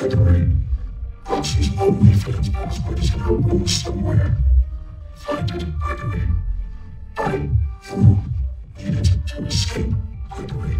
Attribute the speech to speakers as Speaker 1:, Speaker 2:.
Speaker 1: Gregory. Roxy's OnlyFans password is in her room somewhere. Find it, Gregory. I, you, needed to escape, Gregory.